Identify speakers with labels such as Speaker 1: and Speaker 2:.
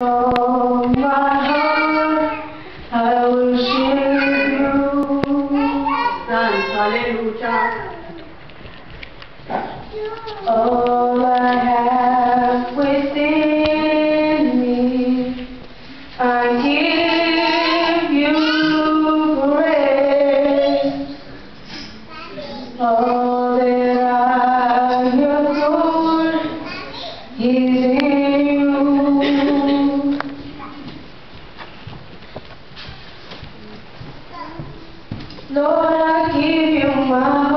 Speaker 1: Oh, my heart, I you.
Speaker 2: Hallelujah.
Speaker 1: All I have within me, I give you praise. Oh, I give you. my